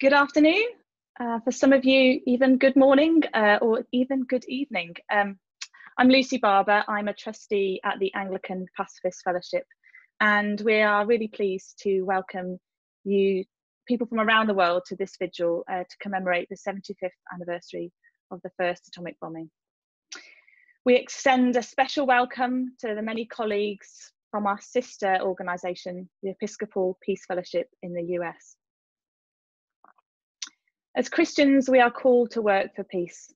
Good afternoon. Uh, for some of you, even good morning uh, or even good evening. Um, I'm Lucy Barber. I'm a trustee at the Anglican Pacifist Fellowship, and we are really pleased to welcome you, people from around the world, to this vigil uh, to commemorate the 75th anniversary of the first atomic bombing. We extend a special welcome to the many colleagues from our sister organisation, the Episcopal Peace Fellowship in the US. As Christians, we are called to work for peace.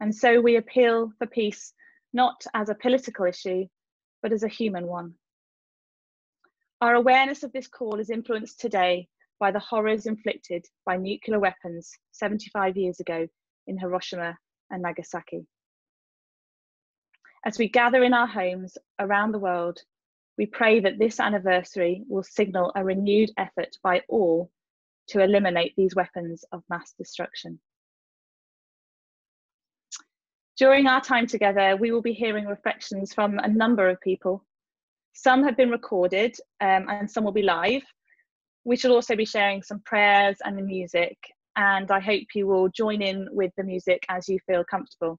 And so we appeal for peace not as a political issue, but as a human one. Our awareness of this call is influenced today by the horrors inflicted by nuclear weapons 75 years ago in Hiroshima and Nagasaki. As we gather in our homes around the world, we pray that this anniversary will signal a renewed effort by all to eliminate these weapons of mass destruction. During our time together, we will be hearing reflections from a number of people. Some have been recorded um, and some will be live. We shall also be sharing some prayers and the music, and I hope you will join in with the music as you feel comfortable.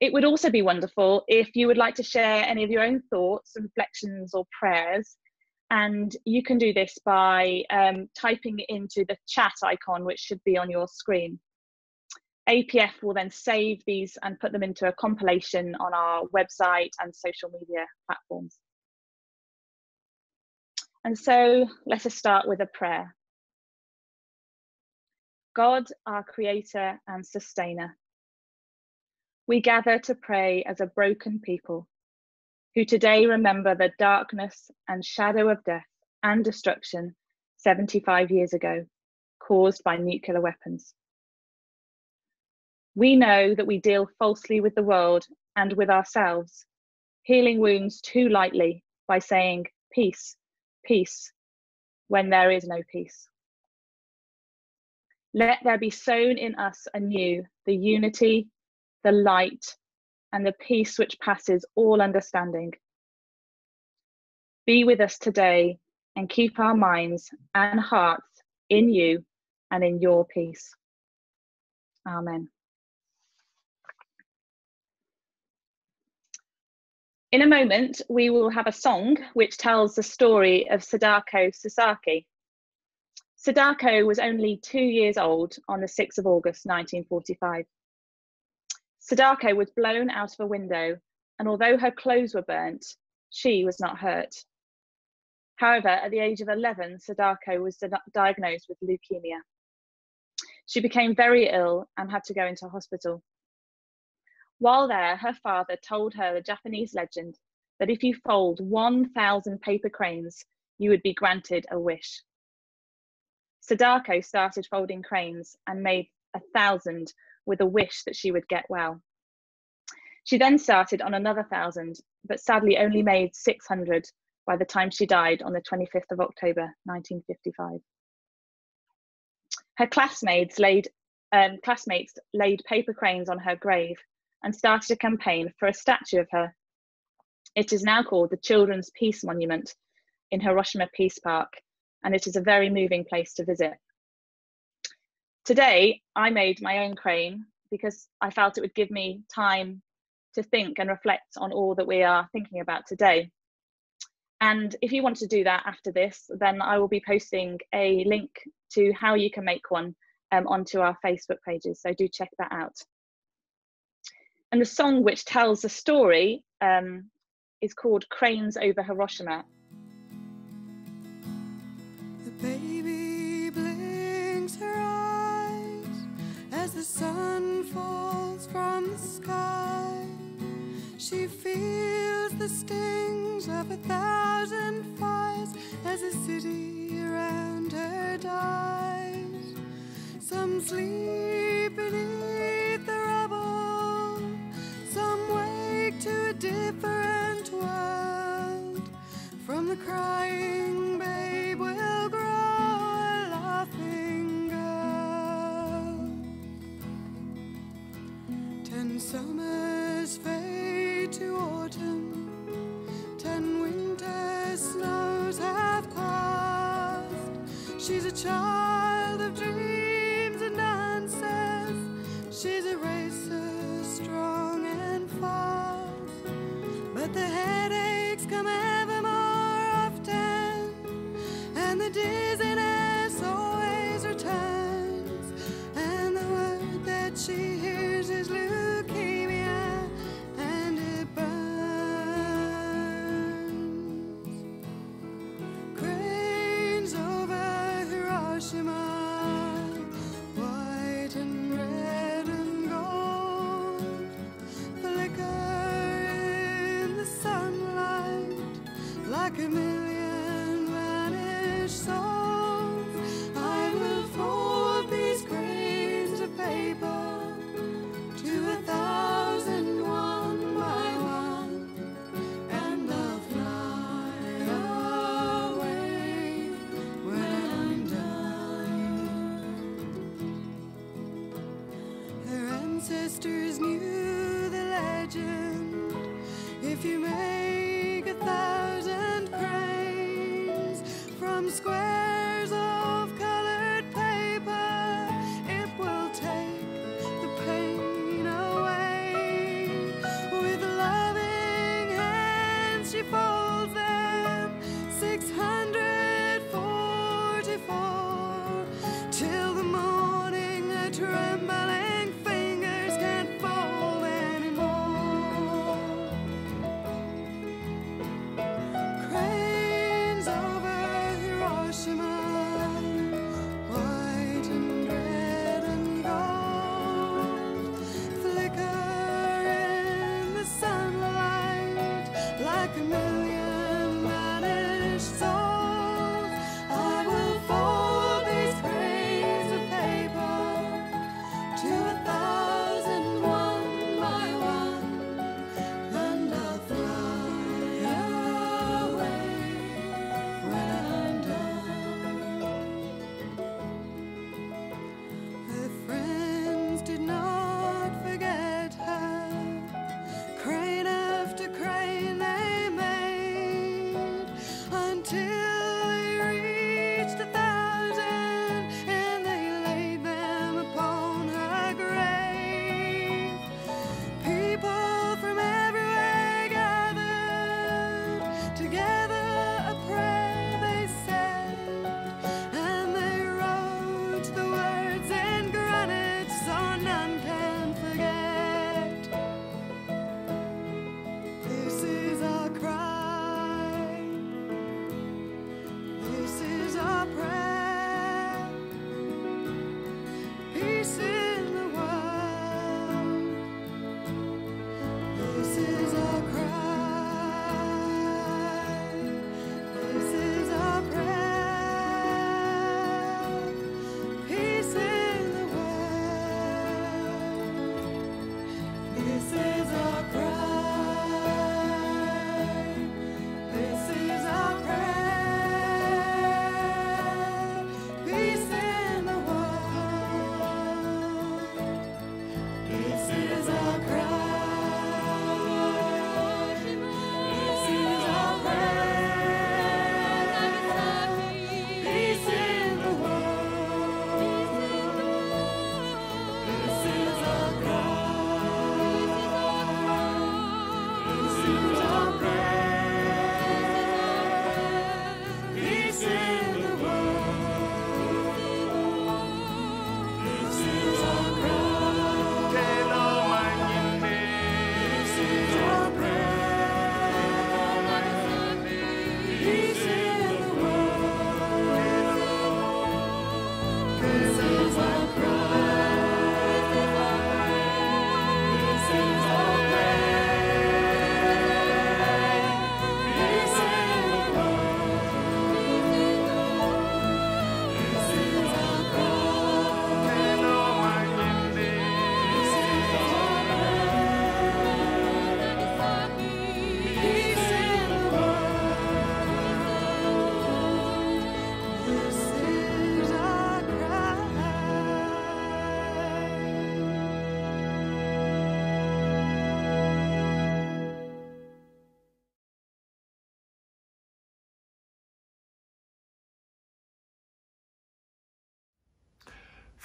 It would also be wonderful if you would like to share any of your own thoughts, reflections, or prayers and you can do this by um, typing into the chat icon, which should be on your screen. APF will then save these and put them into a compilation on our website and social media platforms. And so let us start with a prayer. God, our creator and sustainer, we gather to pray as a broken people who today remember the darkness and shadow of death and destruction 75 years ago caused by nuclear weapons. We know that we deal falsely with the world and with ourselves, healing wounds too lightly by saying, Peace, peace, when there is no peace. Let there be sown in us anew the unity, the light, and the peace which passes all understanding. Be with us today and keep our minds and hearts in you and in your peace. Amen. In a moment, we will have a song which tells the story of Sadako Sasaki. Sadako was only two years old on the 6th of August 1945. Sadako was blown out of a window, and although her clothes were burnt, she was not hurt. However, at the age of 11, Sadako was di diagnosed with leukemia. She became very ill and had to go into hospital. While there, her father told her the Japanese legend that if you fold 1,000 paper cranes, you would be granted a wish. Sadako started folding cranes and made a thousand with a wish that she would get well. She then started on another thousand, but sadly only made 600 by the time she died on the 25th of October 1955. Her classmates laid, um, classmates laid paper cranes on her grave and started a campaign for a statue of her. It is now called the Children's Peace Monument in Hiroshima Peace Park, and it is a very moving place to visit. Today, I made my own crane because I felt it would give me time to think and reflect on all that we are thinking about today. And if you want to do that after this, then I will be posting a link to how you can make one um, onto our Facebook pages. So do check that out. And the song which tells the story um, is called Cranes Over Hiroshima. Sun falls from the sky. She feels the stings of a thousand fires as the city around her dies. Some sleep beneath the rubble, some wake to a different world from the crying Summers fade to autumn, ten winter snows have passed. She's a child of dreams and answers. She's a racer, strong and fast. But the headaches come ever more often, and the dizziness always returns. And the word that she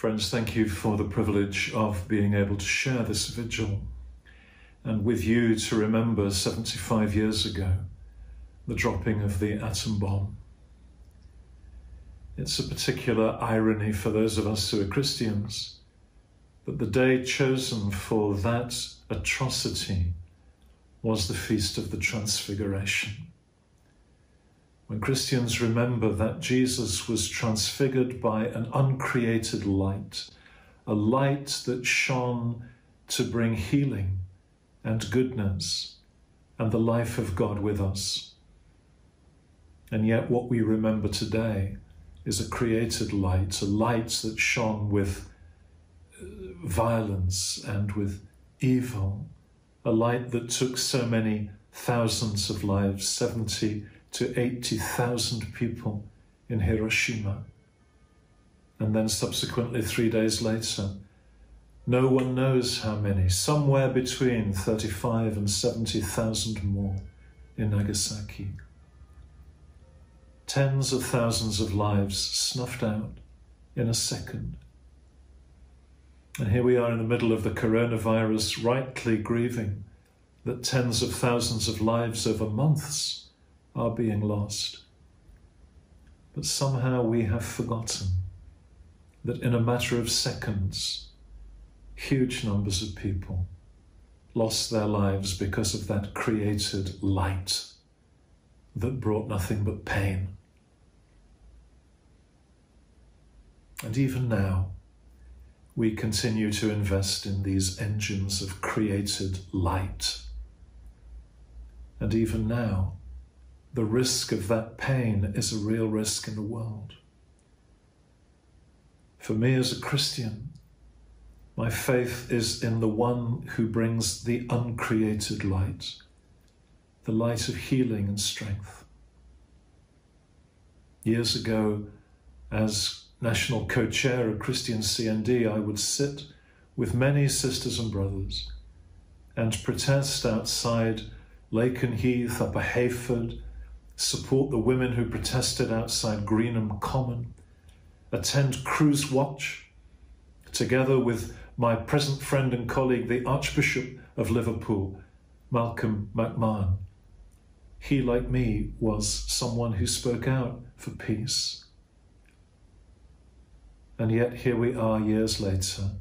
Friends, thank you for the privilege of being able to share this vigil and with you to remember 75 years ago the dropping of the atom bomb. It's a particular irony for those of us who are Christians that the day chosen for that atrocity was the Feast of the Transfiguration. When Christians remember that Jesus was transfigured by an uncreated light, a light that shone to bring healing and goodness and the life of God with us. And yet, what we remember today is a created light, a light that shone with uh, violence and with evil, a light that took so many thousands of lives 70 to 80,000 people in Hiroshima. And then, subsequently, three days later, no one knows how many, somewhere between 35 and 70,000 more in Nagasaki. Tens of thousands of lives snuffed out in a second. And here we are in the middle of the coronavirus, rightly grieving that tens of thousands of lives over months are being lost. But somehow we have forgotten that in a matter of seconds, huge numbers of people lost their lives because of that created light that brought nothing but pain. And even now, we continue to invest in these engines of created light. And even now, the risk of that pain is a real risk in the world. For me as a Christian, my faith is in the one who brings the uncreated light, the light of healing and strength. Years ago, as national co chair of Christian CND, I would sit with many sisters and brothers and protest outside Lake and Lakenheath, Upper Heyford, support the women who protested outside Greenham Common, attend Cruise Watch, together with my present friend and colleague, the Archbishop of Liverpool, Malcolm McMahon. He, like me, was someone who spoke out for peace. And yet, here we are years later,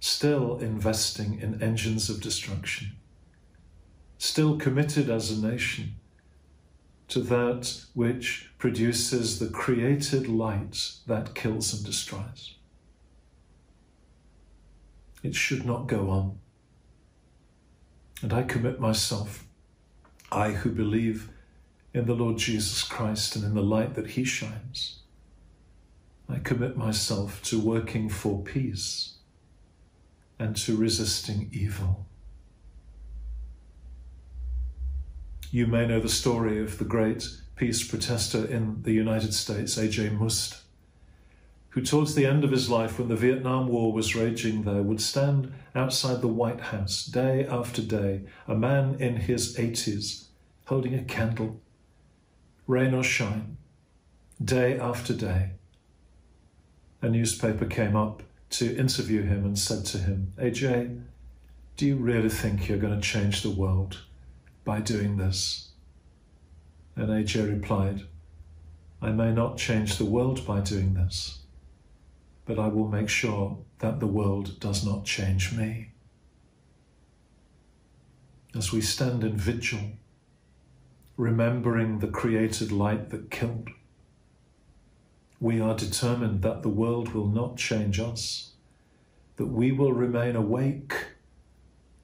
still investing in engines of destruction, still committed as a nation to that which produces the created light that kills and destroys. It should not go on. And I commit myself, I who believe in the Lord Jesus Christ and in the light that he shines, I commit myself to working for peace and to resisting evil. You may know the story of the great peace protester in the United States, A.J. Muste, who, towards the end of his life, when the Vietnam War was raging there, would stand outside the White House day after day, a man in his 80s, holding a candle, rain or shine, day after day. A newspaper came up to interview him and said to him, AJ, do you really think you're going to change the world by doing this? And AJ replied, I may not change the world by doing this, but I will make sure that the world does not change me. As we stand in vigil, remembering the created light that killed, we are determined that the world will not change us, that we will remain awake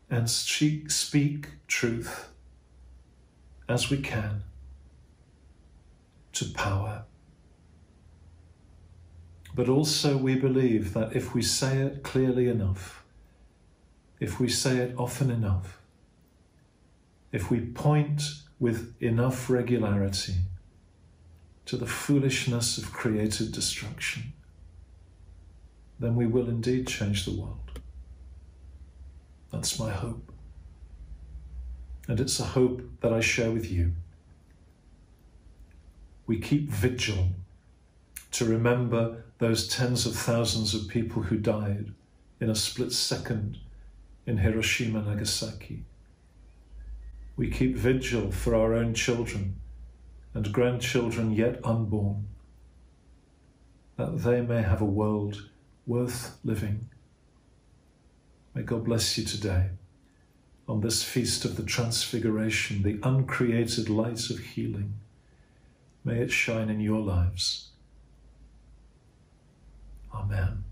and speak, speak truth as we can to power. But also, we believe that if we say it clearly enough, if we say it often enough, if we point with enough regularity to the foolishness of created destruction, then we will indeed change the world. That's my hope. And it's a hope that I share with you. We keep vigil to remember those tens of thousands of people who died in a split second in Hiroshima, Nagasaki. We keep vigil for our own children and grandchildren yet unborn, that they may have a world worth living. May God bless you today on this feast of the Transfiguration, the uncreated light of healing. May it shine in your lives. Amen.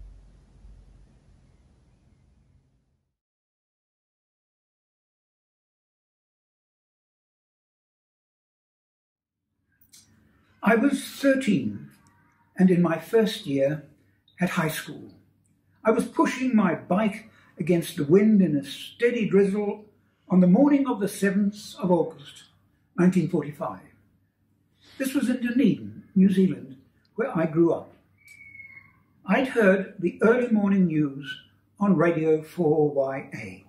I was 13 and in my first year at high school. I was pushing my bike against the wind in a steady drizzle on the morning of the 7th of August, 1945. This was in Dunedin, New Zealand, where I grew up. I'd heard the early morning news on Radio 4YA.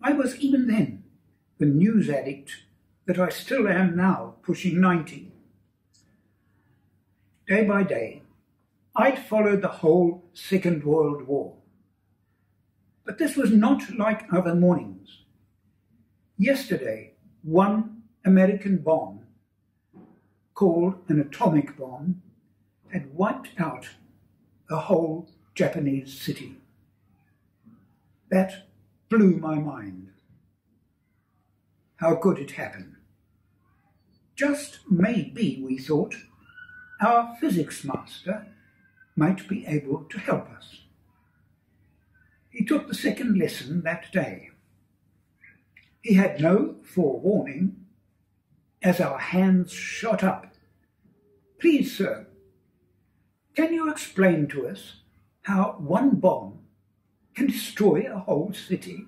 I was even then the news addict that I still am now, pushing 90. Day by day, I'd followed the whole Second World War. But this was not like other mornings. Yesterday, one American bomb, called an atomic bomb, had wiped out a whole Japanese city. That blew my mind. How could it happen? Just maybe, we thought, our physics master might be able to help us. He took the second lesson that day. He had no forewarning as our hands shot up. Please, sir, can you explain to us how one bomb can destroy a whole city?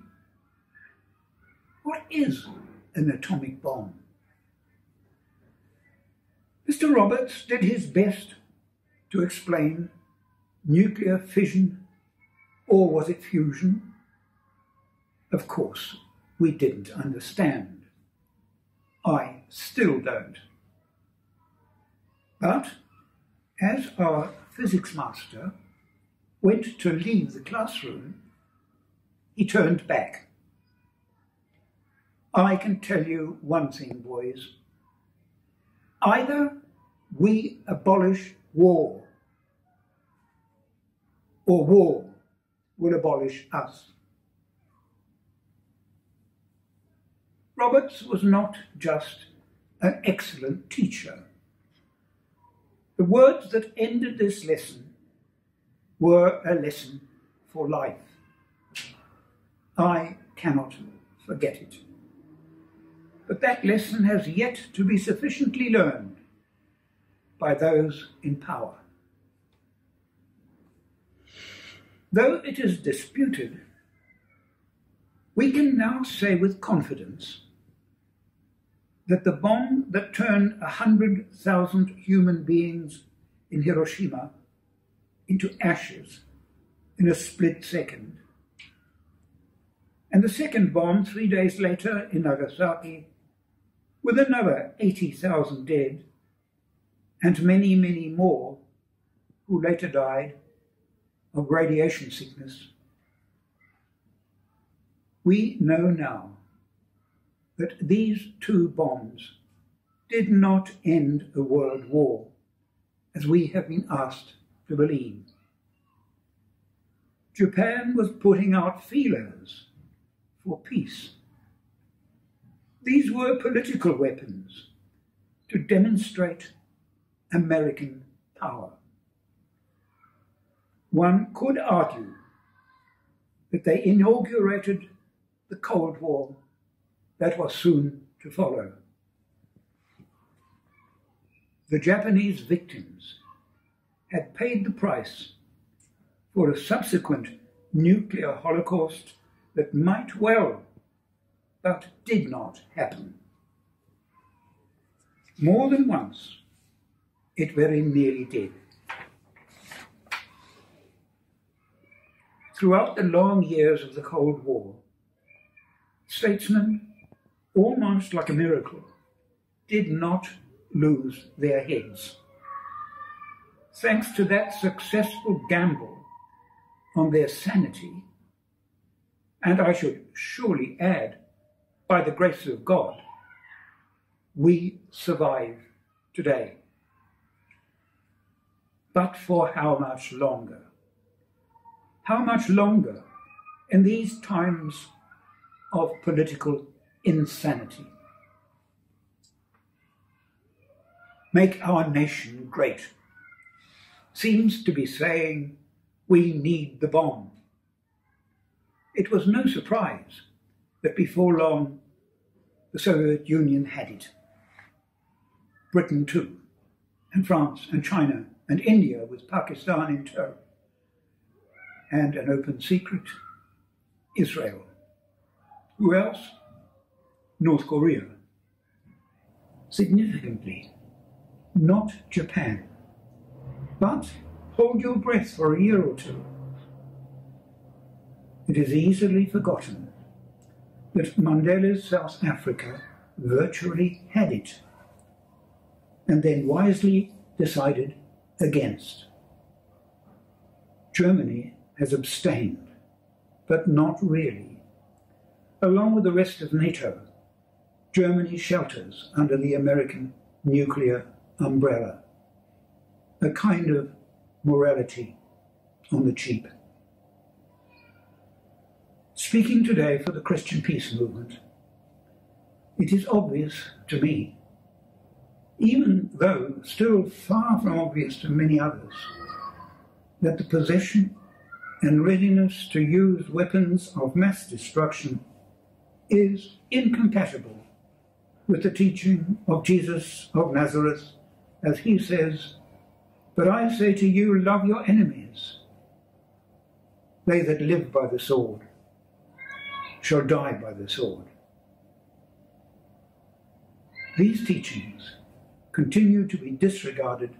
What is an atomic bomb? Mr. Roberts did his best to explain nuclear fission, or was it fusion? Of course, we didn't understand. I still don't. But as our physics master went to leave the classroom, he turned back. I can tell you one thing, boys. Either we abolish war, or war will abolish us. Roberts was not just an excellent teacher. The words that ended this lesson were a lesson for life. I cannot forget it. But that lesson has yet to be sufficiently learned by those in power. Though it is disputed, we can now say with confidence that the bomb that turned a hundred thousand human beings in Hiroshima into ashes in a split second, and the second bomb three days later in Nagasaki, with another 80,000 dead, and many, many more who later died of radiation sickness. We know now that these two bombs did not end a world war, as we have been asked to believe. Japan was putting out feelers for peace. These were political weapons to demonstrate American power. One could argue that they inaugurated the Cold War that was soon to follow. The Japanese victims had paid the price for a subsequent nuclear holocaust that might well, but did not happen. More than once, it very nearly did. Throughout the long years of the Cold War, statesmen, almost like a miracle, did not lose their heads. Thanks to that successful gamble on their sanity, and I should surely add, by the grace of God, we survive today. But for how much longer? How much longer in these times of political insanity? Make our nation great seems to be saying we need the bomb. It was no surprise that before long the Soviet Union had it. Britain too, and France and China and India with Pakistan in tow. And an open secret, Israel. Who else? North Korea. Significantly, not Japan. But hold your breath for a year or two. It is easily forgotten that Mandela's South Africa virtually had it and then wisely decided against. Germany has abstained, but not really. Along with the rest of NATO, Germany shelters under the American nuclear umbrella, a kind of morality on the cheap. Speaking today for the Christian peace movement, it is obvious to me, even though still far from obvious to many others, that the possession and readiness to use weapons of mass destruction is incompatible with the teaching of Jesus of Nazareth, as he says, But I say to you, love your enemies. They that live by the sword shall die by the sword. These teachings continue to be disregarded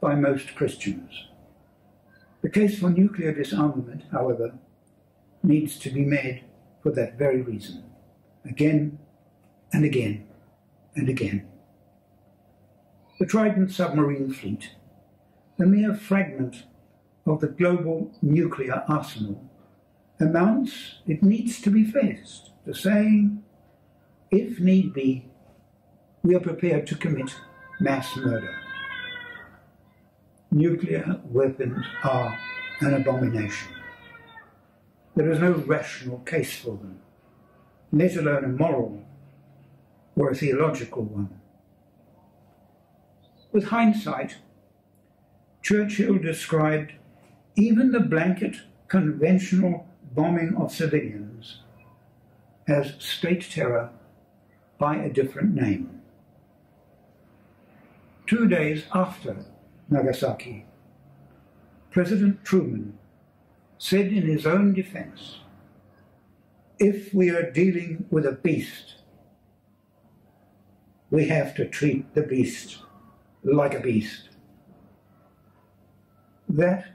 by most Christians. The case for nuclear disarmament, however, needs to be made for that very reason, again and again and again. The Trident submarine fleet, a mere fragment of the global nuclear arsenal, amounts, it needs to be faced, to saying, if need be, we are prepared to commit mass murder. Nuclear weapons are an abomination. There is no rational case for them, let alone a moral or a theological one. With hindsight, Churchill described even the blanket conventional bombing of civilians as state terror by a different name. Two days after Nagasaki, President Truman said in his own defense if we are dealing with a beast, we have to treat the beast like a beast. That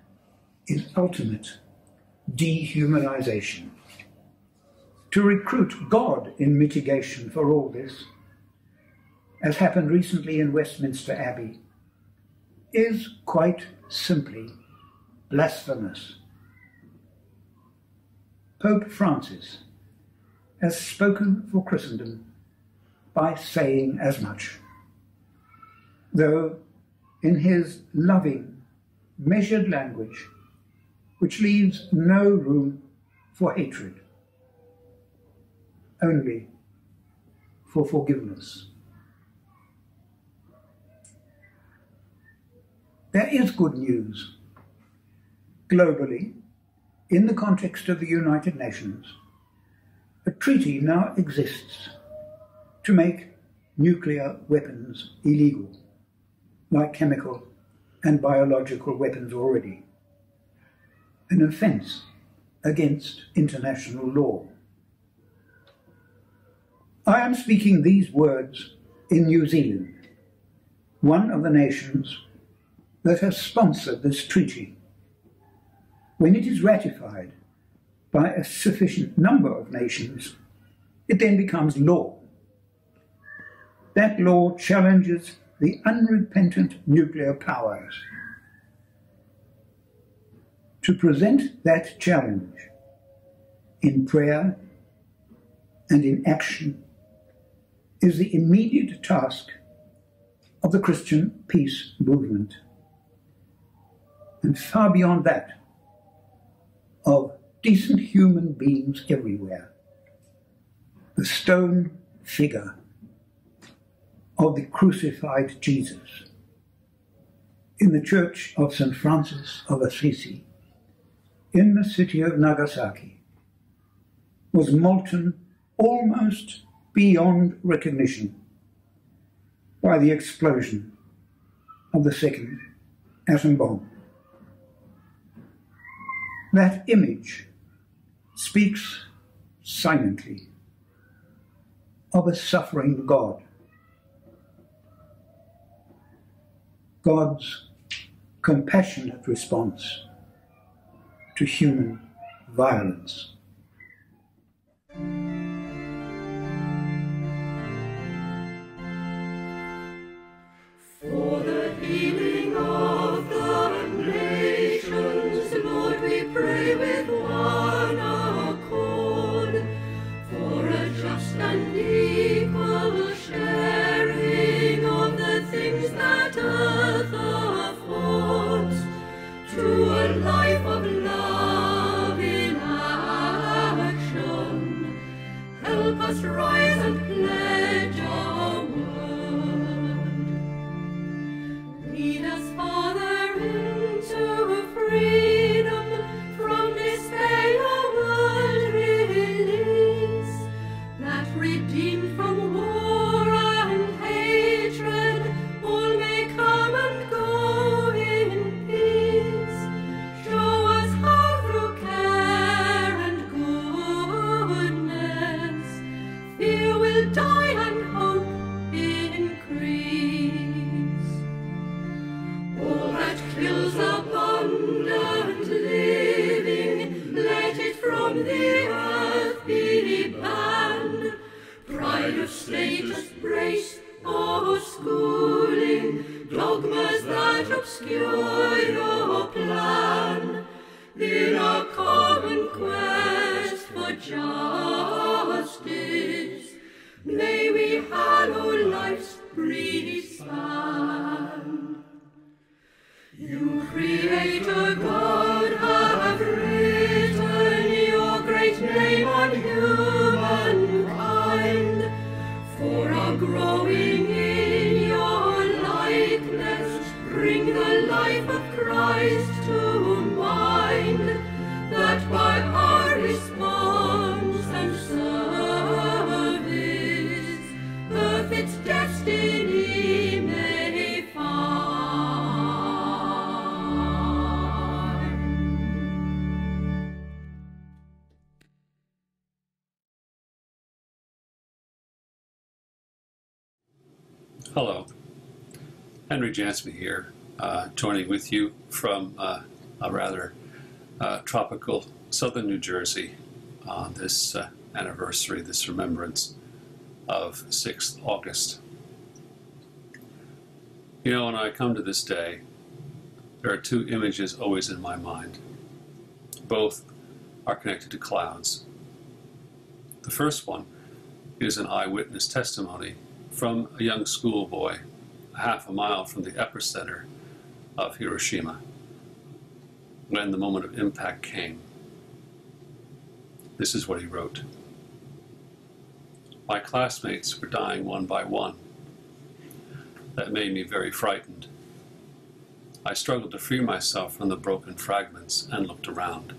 is ultimate dehumanization. To recruit God in mitigation for all this, as happened recently in Westminster Abbey, is quite simply blasphemous. Pope Francis has spoken for Christendom by saying as much, though in his loving, measured language, which leaves no room for hatred, only for forgiveness. There is good news. Globally, in the context of the United Nations, a treaty now exists to make nuclear weapons illegal, like chemical and biological weapons already, an offence against international law. I am speaking these words in New Zealand, one of the nations that has sponsored this treaty. When it is ratified by a sufficient number of nations, it then becomes law. That law challenges the unrepentant nuclear powers. To present that challenge in prayer and in action is the immediate task of the Christian peace movement. And far beyond that, of decent human beings everywhere. The stone figure of the crucified Jesus in the church of St. Francis of Assisi in the city of Nagasaki was molten almost beyond recognition by the explosion of the second atom bomb. That image speaks silently of a suffering God. God's compassionate response to human violence. Henry Jansby here, uh, joining with you from uh, a rather uh, tropical southern New Jersey on this uh, anniversary, this remembrance of 6th August. You know, when I come to this day, there are two images always in my mind. Both are connected to clouds. The first one is an eyewitness testimony from a young schoolboy half a mile from the epicenter of Hiroshima when the moment of impact came. This is what he wrote. My classmates were dying one by one. That made me very frightened. I struggled to free myself from the broken fragments and looked around.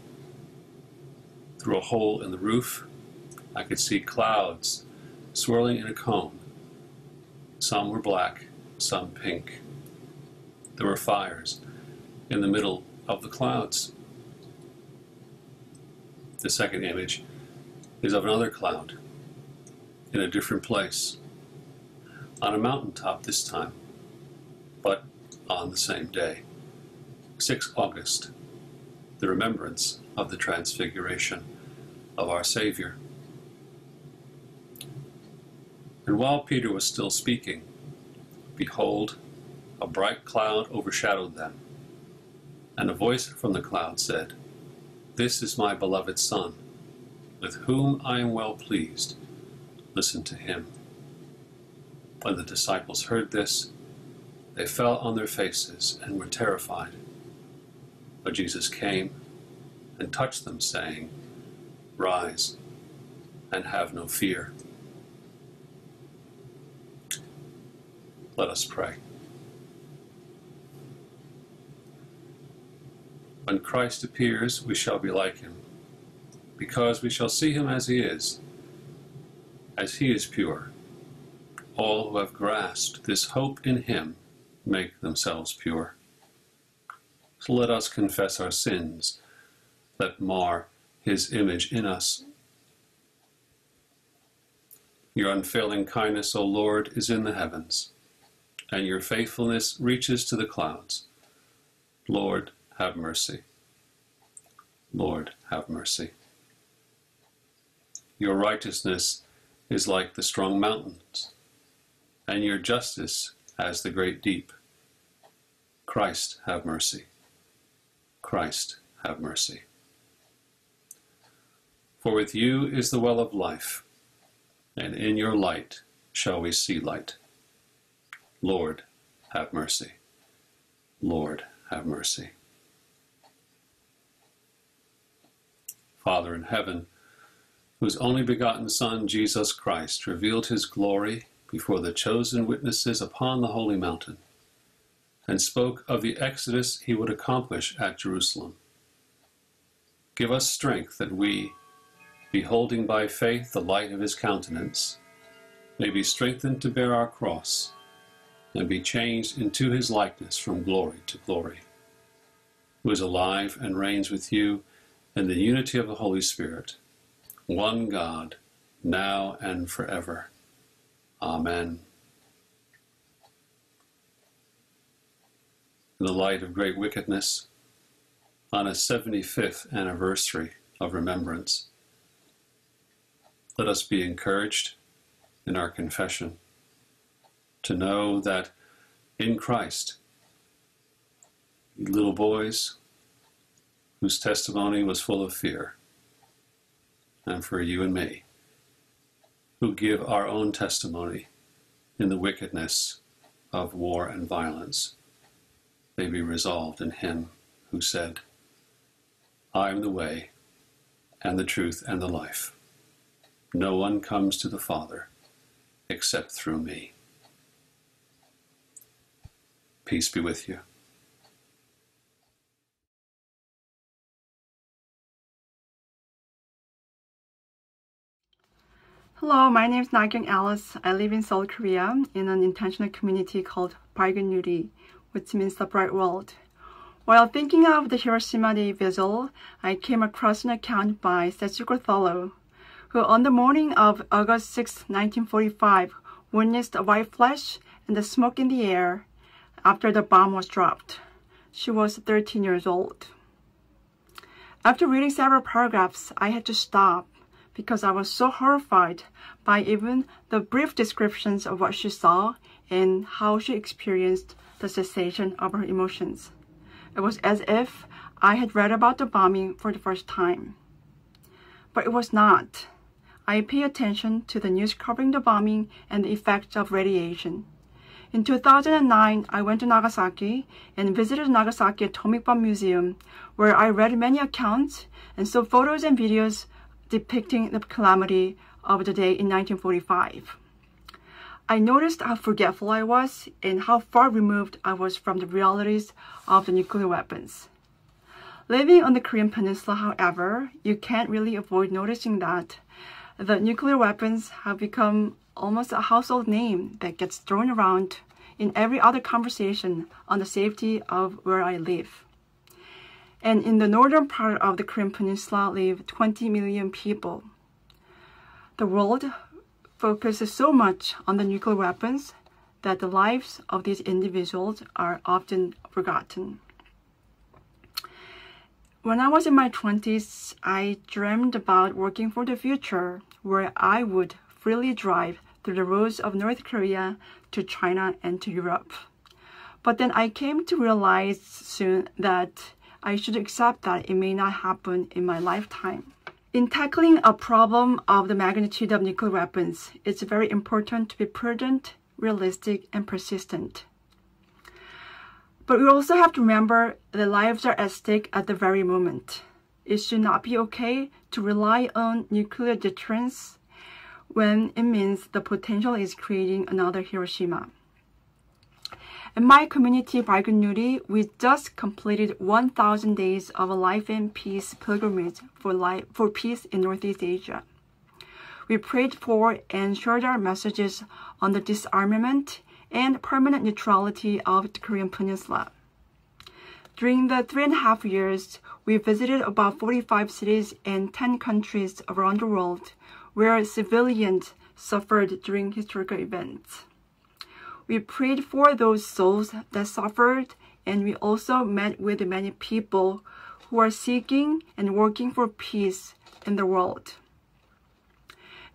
Through a hole in the roof, I could see clouds swirling in a cone. Some were black, some pink. There were fires in the middle of the clouds. The second image is of another cloud in a different place, on a mountaintop this time, but on the same day. 6 August, the remembrance of the transfiguration of our Savior. And while Peter was still speaking, behold, a bright cloud overshadowed them. And a voice from the cloud said, This is my beloved Son, with whom I am well pleased. Listen to him. When the disciples heard this, they fell on their faces and were terrified. But Jesus came and touched them, saying, Rise and have no fear. Let us pray. When Christ appears, we shall be like him, because we shall see him as he is, as he is pure, all who have grasped this hope in him make themselves pure. So let us confess our sins that mar his image in us. Your unfailing kindness, O Lord, is in the heavens, and your faithfulness reaches to the clouds. Lord, have mercy. Lord, have mercy. Your righteousness is like the strong mountains, and your justice as the great deep. Christ, have mercy. Christ, have mercy. For with you is the well of life, and in your light shall we see light. Lord, have mercy. Lord, have mercy. Father in heaven, whose only begotten Son, Jesus Christ, revealed his glory before the chosen witnesses upon the holy mountain, and spoke of the exodus he would accomplish at Jerusalem. Give us strength that we, beholding by faith the light of his countenance, may be strengthened to bear our cross and be changed into his likeness from glory to glory, who is alive and reigns with you in the unity of the Holy Spirit, one God, now and forever. Amen. In the light of great wickedness, on a 75th anniversary of remembrance, let us be encouraged in our confession to know that in Christ, little boys whose testimony was full of fear, and for you and me, who give our own testimony in the wickedness of war and violence, may be resolved in Him who said, I am the way, and the truth, and the life. No one comes to the Father except through me. Peace be with you. Hello, my name is Nagyung Alice. I live in Seoul, Korea, in an intentional community called 밝은 누리, which means the bright world. While thinking of the Hiroshima Day Vigil, I came across an account by Setsuko Thurlow, who on the morning of August 6, 1945, witnessed a white flash and the smoke in the air after the bomb was dropped. She was 13 years old. After reading several paragraphs, I had to stop because I was so horrified by even the brief descriptions of what she saw and how she experienced the cessation of her emotions. It was as if I had read about the bombing for the first time. But it was not. I pay attention to the news covering the bombing and the effects of radiation. In 2009, I went to Nagasaki and visited the Nagasaki Atomic Bomb Museum, where I read many accounts and saw photos and videos depicting the calamity of the day in 1945. I noticed how forgetful I was and how far removed I was from the realities of the nuclear weapons. Living on the Korean Peninsula, however, you can't really avoid noticing that the nuclear weapons have become almost a household name that gets thrown around in every other conversation on the safety of where I live. And in the northern part of the Korean Peninsula live 20 million people. The world focuses so much on the nuclear weapons that the lives of these individuals are often forgotten. When I was in my 20s, I dreamed about working for the future where I would freely drive through the roads of North Korea to China and to Europe. But then I came to realize soon that I should accept that it may not happen in my lifetime. In tackling a problem of the magnitude of nuclear weapons, it's very important to be prudent, realistic, and persistent. But we also have to remember that lives are at stake at the very moment. It should not be okay to rely on nuclear deterrence when it means the potential is creating another Hiroshima. In my community, 밝은 누리, we just completed 1,000 days of a life and peace pilgrimage for, life, for peace in Northeast Asia. We prayed for and shared our messages on the disarmament and permanent neutrality of the Korean Peninsula. During the three and a half years, we visited about 45 cities and 10 countries around the world where civilians suffered during historical events. We prayed for those souls that suffered, and we also met with many people who are seeking and working for peace in the world.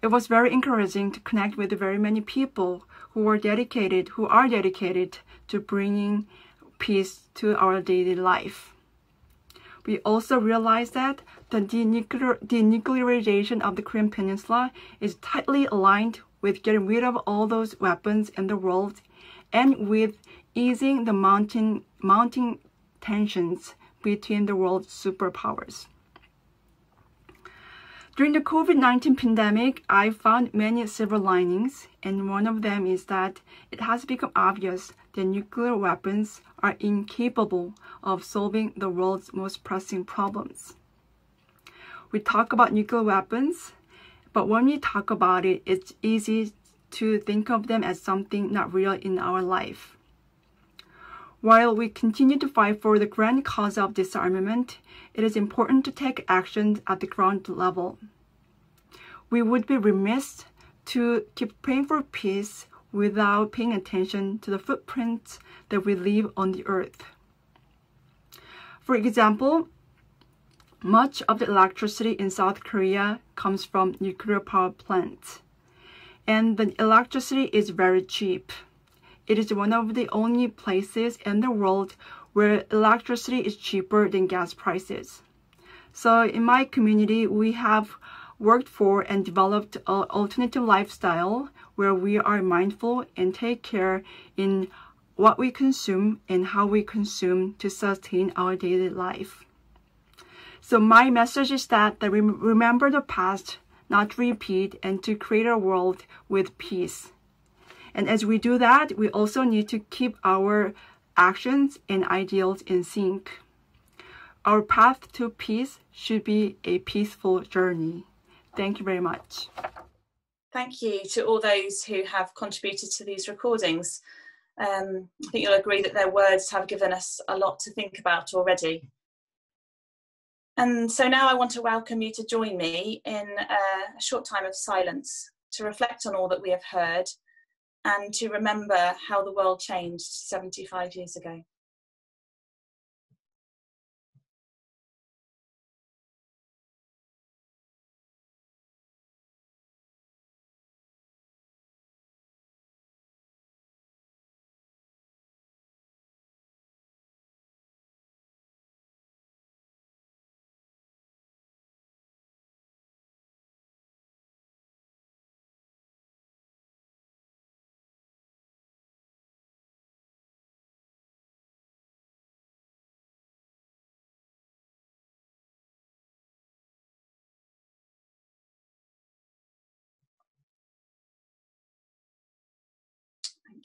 It was very encouraging to connect with very many people who are dedicated, who are dedicated to bringing peace to our daily life. We also realized that the denuclear, denuclearization of the Korean Peninsula is tightly aligned with getting rid of all those weapons in the world and with easing the mounting, mounting tensions between the world's superpowers. During the COVID-19 pandemic, I found many silver linings, and one of them is that it has become obvious that nuclear weapons are incapable of solving the world's most pressing problems. We talk about nuclear weapons, but when we talk about it, it's easy to think of them as something not real in our life. While we continue to fight for the grand cause of disarmament, it is important to take action at the ground level. We would be remiss to keep praying for peace without paying attention to the footprints that we leave on the earth. For example, much of the electricity in South Korea comes from nuclear power plants, and the electricity is very cheap. It is one of the only places in the world where electricity is cheaper than gas prices. So in my community, we have worked for and developed an alternative lifestyle where we are mindful and take care in what we consume and how we consume to sustain our daily life. So my message is that, we remember the past, not repeat, and to create a world with peace. And as we do that, we also need to keep our actions and ideals in sync. Our path to peace should be a peaceful journey. Thank you very much. Thank you to all those who have contributed to these recordings. Um, I think you'll agree that their words have given us a lot to think about already. And so now I want to welcome you to join me in uh, a short time of silence to reflect on all that we have heard and to remember how the world changed 75 years ago.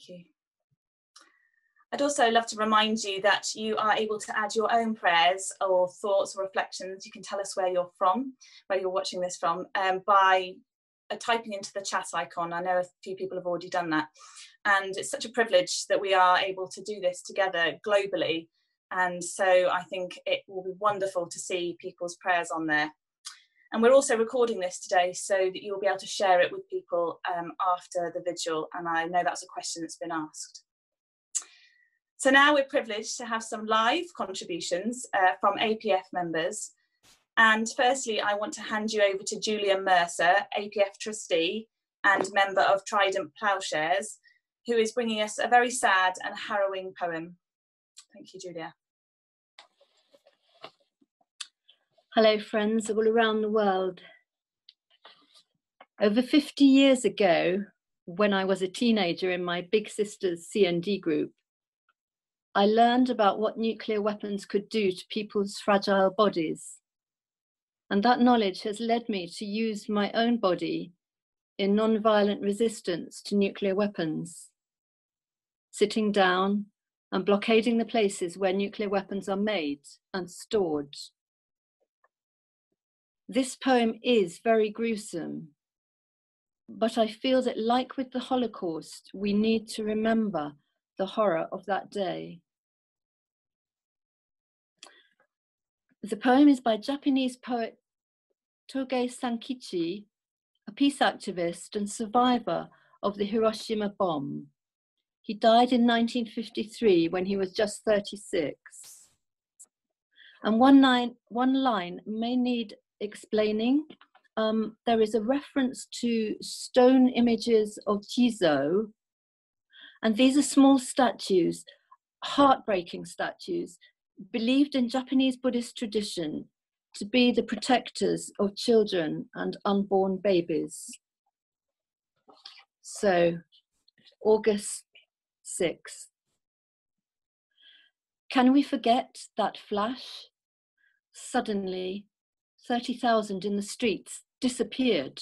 You. I'd also love to remind you that you are able to add your own prayers or thoughts or reflections. You can tell us where you're from, where you're watching this from, um, by uh, typing into the chat icon. I know a few people have already done that. And it's such a privilege that we are able to do this together globally. And so I think it will be wonderful to see people's prayers on there. And we're also recording this today so that you'll be able to share it with people um, after the vigil. And I know that's a question that's been asked. So now we're privileged to have some live contributions uh, from APF members. And firstly, I want to hand you over to Julia Mercer, APF trustee and member of Trident Ploughshares, who is bringing us a very sad and harrowing poem. Thank you, Julia. Hello, friends all around the world. Over 50 years ago, when I was a teenager in my big sister's CND group, I learned about what nuclear weapons could do to people's fragile bodies. And that knowledge has led me to use my own body in non-violent resistance to nuclear weapons, sitting down and blockading the places where nuclear weapons are made and stored. This poem is very gruesome, but I feel that, like with the Holocaust, we need to remember the horror of that day. The poem is by Japanese poet Toge Sankichi, a peace activist and survivor of the Hiroshima bomb. He died in 1953 when he was just 36. And one line, one line may need explaining. Um, there is a reference to stone images of Jizo, and these are small statues, heartbreaking statues, believed in Japanese Buddhist tradition to be the protectors of children and unborn babies. So, August 6th. Can we forget that flash? Suddenly, 30,000 in the streets disappeared.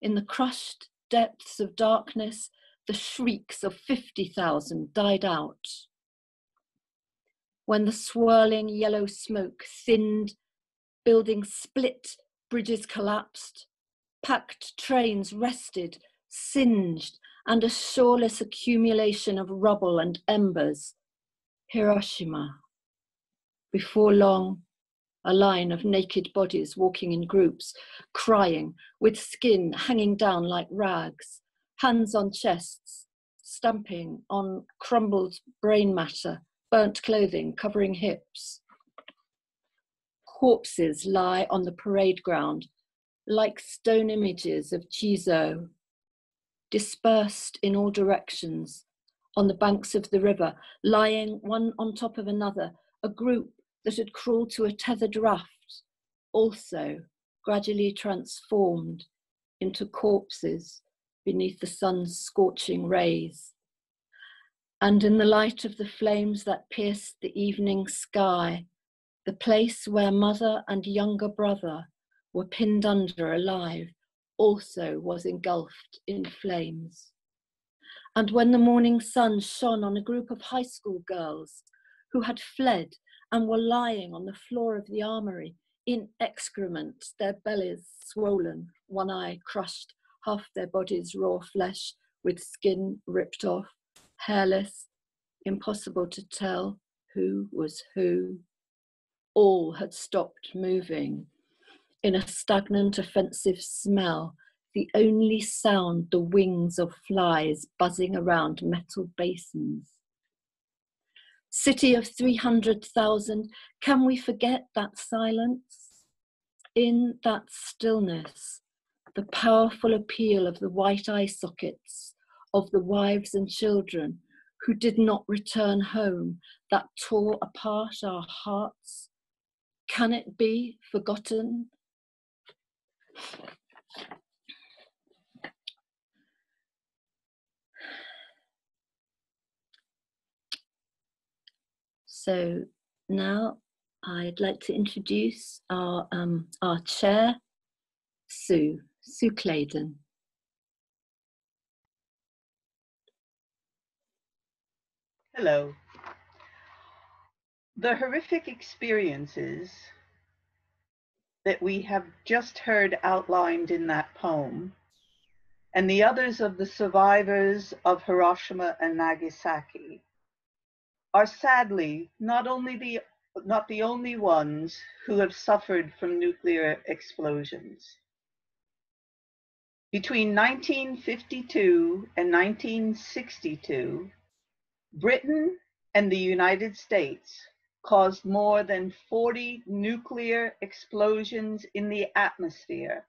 In the crushed depths of darkness, the shrieks of 50,000 died out. When the swirling yellow smoke thinned, buildings split, bridges collapsed, packed trains rested, singed, and a shoreless accumulation of rubble and embers. Hiroshima. Before long, a line of naked bodies walking in groups, crying, with skin hanging down like rags, hands on chests, stamping on crumbled brain matter, burnt clothing covering hips. Corpses lie on the parade ground like stone images of Jizo, dispersed in all directions on the banks of the river, lying one on top of another, a group that had crawled to a tethered raft, also gradually transformed into corpses beneath the sun's scorching rays. And in the light of the flames that pierced the evening sky, the place where mother and younger brother were pinned under alive also was engulfed in flames. And when the morning sun shone on a group of high school girls who had fled and were lying on the floor of the armory in excrement, their bellies swollen, one eye crushed, half their bodies raw flesh with skin ripped off, hairless, impossible to tell who was who. All had stopped moving. In a stagnant, offensive smell, the only sound the wings of flies buzzing around metal basins. City of 300,000, can we forget that silence? In that stillness, the powerful appeal of the white eye sockets of the wives and children who did not return home, that tore apart our hearts. Can it be forgotten? So now I'd like to introduce our, um, our chair, Sue, Sue Claydon. Hello. The horrific experiences that we have just heard outlined in that poem and the others of the survivors of Hiroshima and Nagasaki are sadly not only the not the only ones who have suffered from nuclear explosions. Between 1952 and 1962, Britain and the United States caused more than 40 nuclear explosions in the atmosphere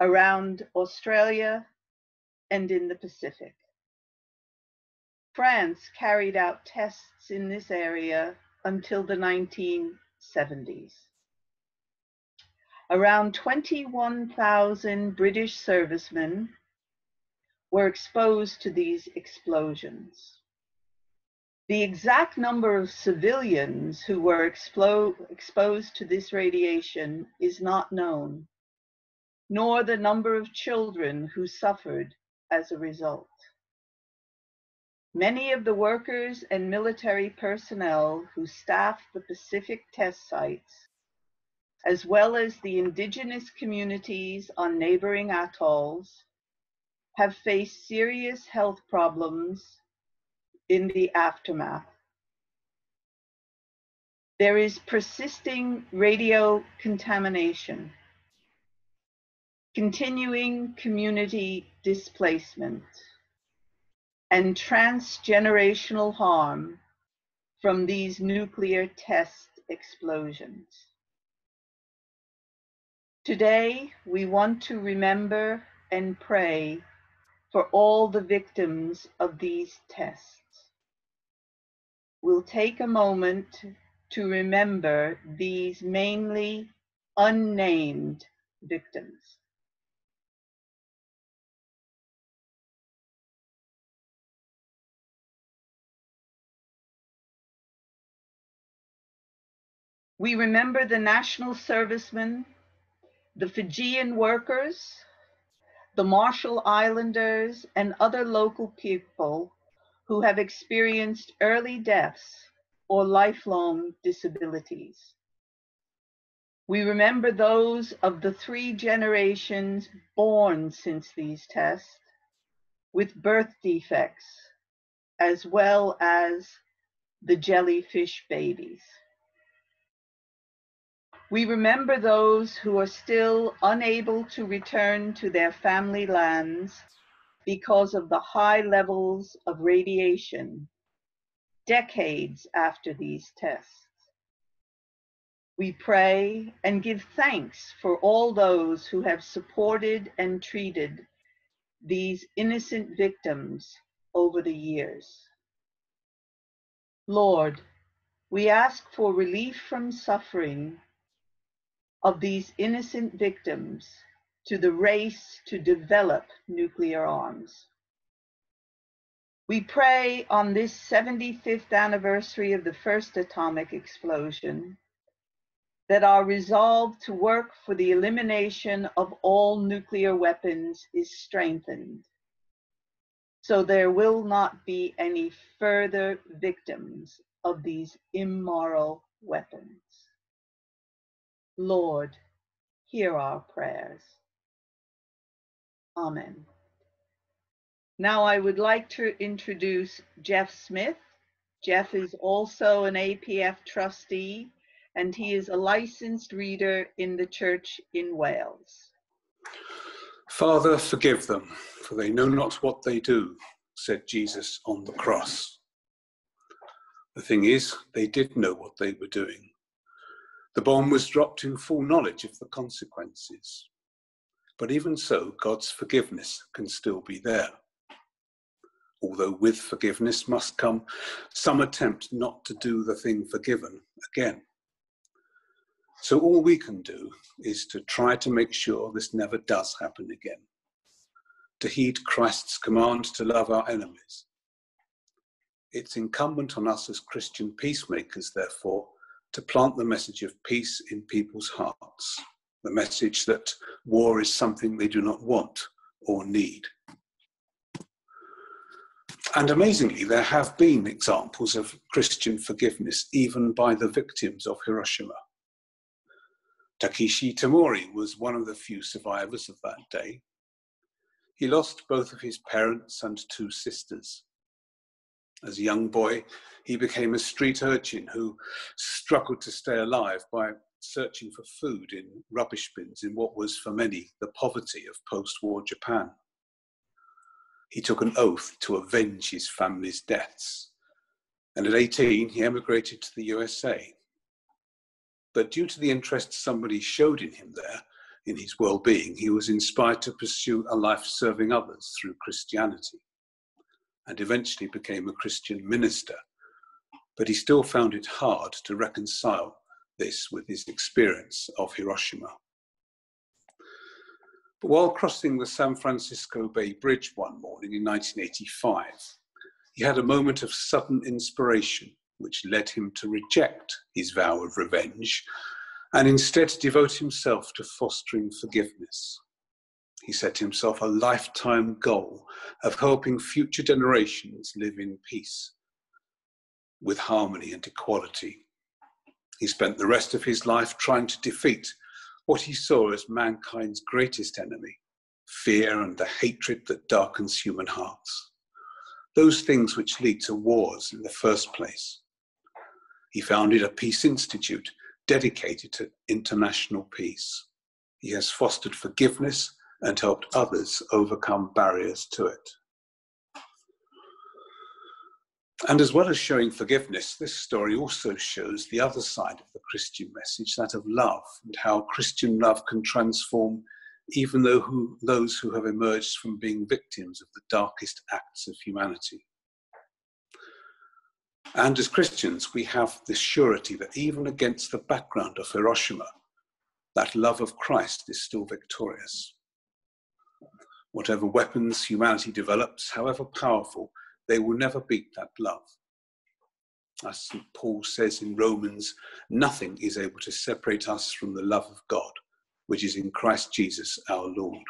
around Australia and in the Pacific. France carried out tests in this area until the 1970s. Around 21,000 British servicemen were exposed to these explosions. The exact number of civilians who were exposed to this radiation is not known, nor the number of children who suffered as a result. Many of the workers and military personnel who staffed the Pacific test sites, as well as the indigenous communities on neighboring atolls, have faced serious health problems in the aftermath. There is persisting radio contamination, continuing community displacement, and transgenerational harm from these nuclear test explosions. Today, we want to remember and pray for all the victims of these tests. We'll take a moment to remember these mainly unnamed victims. We remember the national servicemen, the Fijian workers, the Marshall Islanders, and other local people who have experienced early deaths or lifelong disabilities. We remember those of the three generations born since these tests with birth defects, as well as the jellyfish babies. We remember those who are still unable to return to their family lands because of the high levels of radiation decades after these tests. We pray and give thanks for all those who have supported and treated these innocent victims over the years. Lord, we ask for relief from suffering of these innocent victims to the race to develop nuclear arms. We pray on this 75th anniversary of the first atomic explosion that our resolve to work for the elimination of all nuclear weapons is strengthened, so there will not be any further victims of these immoral weapons. Lord, hear our prayers. Amen. Now I would like to introduce Jeff Smith. Jeff is also an APF trustee and he is a licensed reader in the church in Wales. Father, forgive them, for they know not what they do, said Jesus on the cross. The thing is, they did know what they were doing. The bomb was dropped in full knowledge of the consequences. But even so, God's forgiveness can still be there. Although with forgiveness must come some attempt not to do the thing forgiven again. So all we can do is to try to make sure this never does happen again. To heed Christ's command to love our enemies. It's incumbent on us as Christian peacemakers, therefore, to plant the message of peace in people's hearts, the message that war is something they do not want or need. And amazingly, there have been examples of Christian forgiveness even by the victims of Hiroshima. Takeshi Tamori was one of the few survivors of that day. He lost both of his parents and two sisters. As a young boy, he became a street urchin who struggled to stay alive by searching for food in rubbish bins in what was for many the poverty of post war Japan. He took an oath to avenge his family's deaths, and at 18 he emigrated to the USA. But due to the interest somebody showed in him there, in his well being, he was inspired to pursue a life serving others through Christianity and eventually became a Christian minister. But he still found it hard to reconcile this with his experience of Hiroshima. But while crossing the San Francisco Bay Bridge one morning in 1985, he had a moment of sudden inspiration which led him to reject his vow of revenge and instead devote himself to fostering forgiveness he set himself a lifetime goal of helping future generations live in peace with harmony and equality. He spent the rest of his life trying to defeat what he saw as mankind's greatest enemy, fear and the hatred that darkens human hearts. Those things which lead to wars in the first place. He founded a peace institute dedicated to international peace. He has fostered forgiveness and helped others overcome barriers to it. And as well as showing forgiveness, this story also shows the other side of the Christian message, that of love, and how Christian love can transform even though who, those who have emerged from being victims of the darkest acts of humanity. And as Christians, we have this surety that even against the background of Hiroshima, that love of Christ is still victorious. Whatever weapons humanity develops, however powerful, they will never beat that love. As St. Paul says in Romans, nothing is able to separate us from the love of God, which is in Christ Jesus our Lord.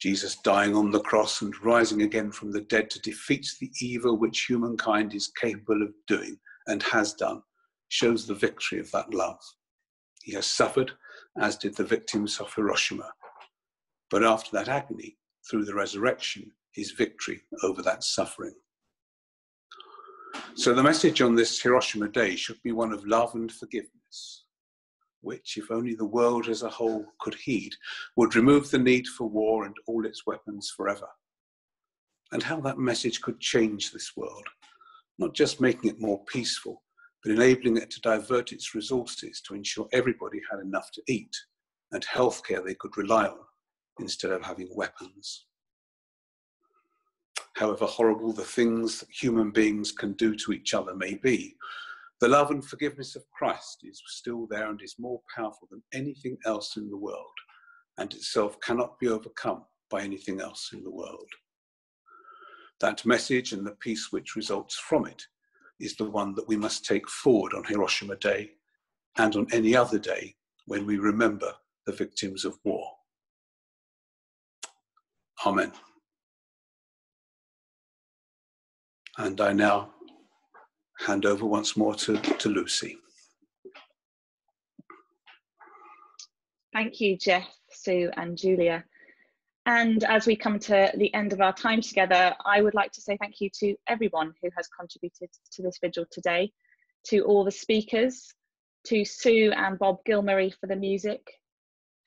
Jesus dying on the cross and rising again from the dead to defeat the evil which humankind is capable of doing and has done shows the victory of that love. He has suffered, as did the victims of Hiroshima. But after that agony, through the resurrection, his victory over that suffering. So the message on this Hiroshima Day should be one of love and forgiveness, which, if only the world as a whole could heed, would remove the need for war and all its weapons forever. And how that message could change this world, not just making it more peaceful, but enabling it to divert its resources to ensure everybody had enough to eat and healthcare they could rely on instead of having weapons however horrible the things human beings can do to each other may be, the love and forgiveness of Christ is still there and is more powerful than anything else in the world, and itself cannot be overcome by anything else in the world. That message and the peace which results from it is the one that we must take forward on Hiroshima Day and on any other day when we remember the victims of war. Amen. And I now hand over once more to, to Lucy. Thank you, Jeff, Sue, and Julia. And as we come to the end of our time together, I would like to say thank you to everyone who has contributed to this vigil today, to all the speakers, to Sue and Bob Gilmurray for the music,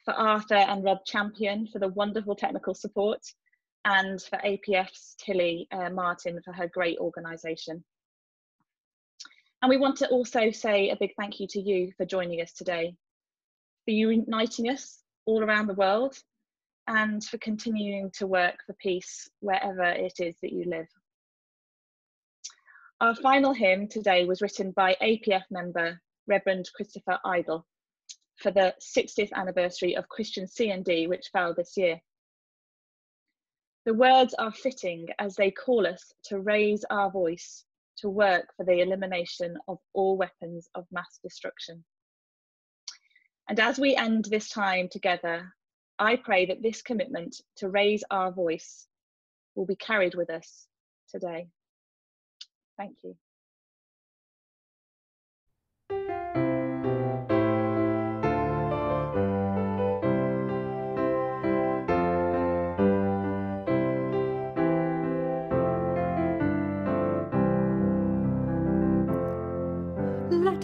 for Arthur and Rob Champion for the wonderful technical support, and for APF's Tilly uh, Martin for her great organisation. And we want to also say a big thank you to you for joining us today, for uniting us all around the world, and for continuing to work for peace wherever it is that you live. Our final hymn today was written by APF member Reverend Christopher Idle for the 60th anniversary of Christian CND, which fell this year. The words are fitting as they call us to raise our voice to work for the elimination of all weapons of mass destruction. And as we end this time together, I pray that this commitment to raise our voice will be carried with us today. Thank you.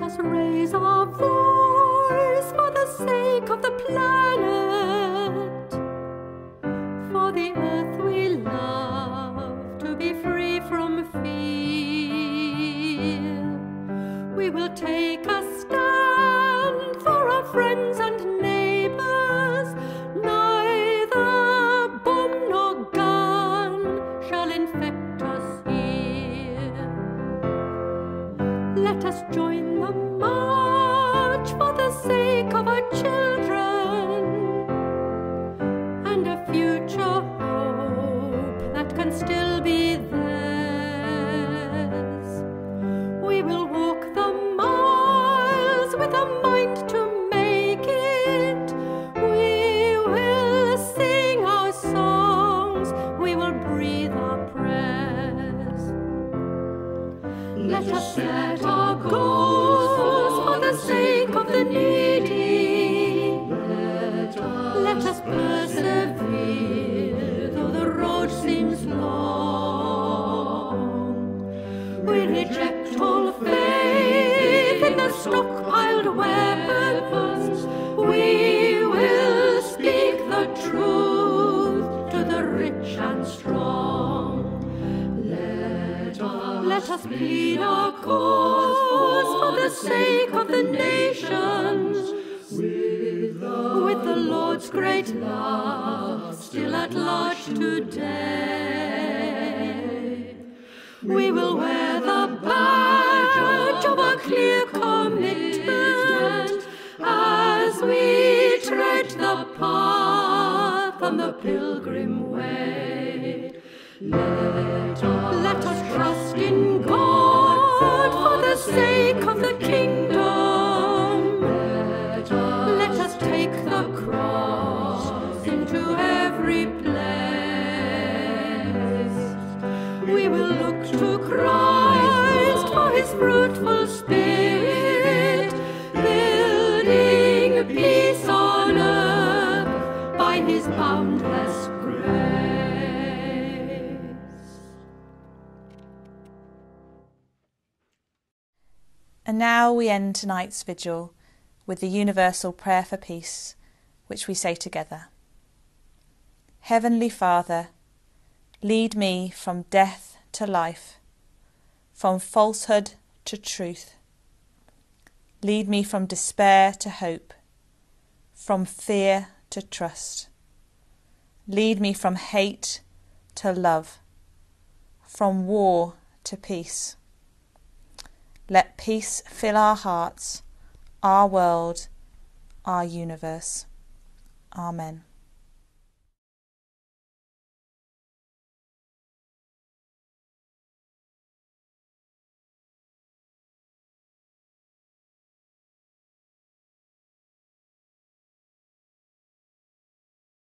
Us raise our voice for the sake of the planet, great love still at large today. We will wear the badge of a clear commitment as we tread the path on the pilgrim way. Let us, let us trust in God for the sake of the kingdom. Christ for his fruitful spirit, building peace on earth by his boundless grace. And now we end tonight's vigil with the universal prayer for peace, which we say together. Heavenly Father, lead me from death to life, from falsehood to truth. Lead me from despair to hope, from fear to trust. Lead me from hate to love, from war to peace. Let peace fill our hearts, our world, our universe. Amen.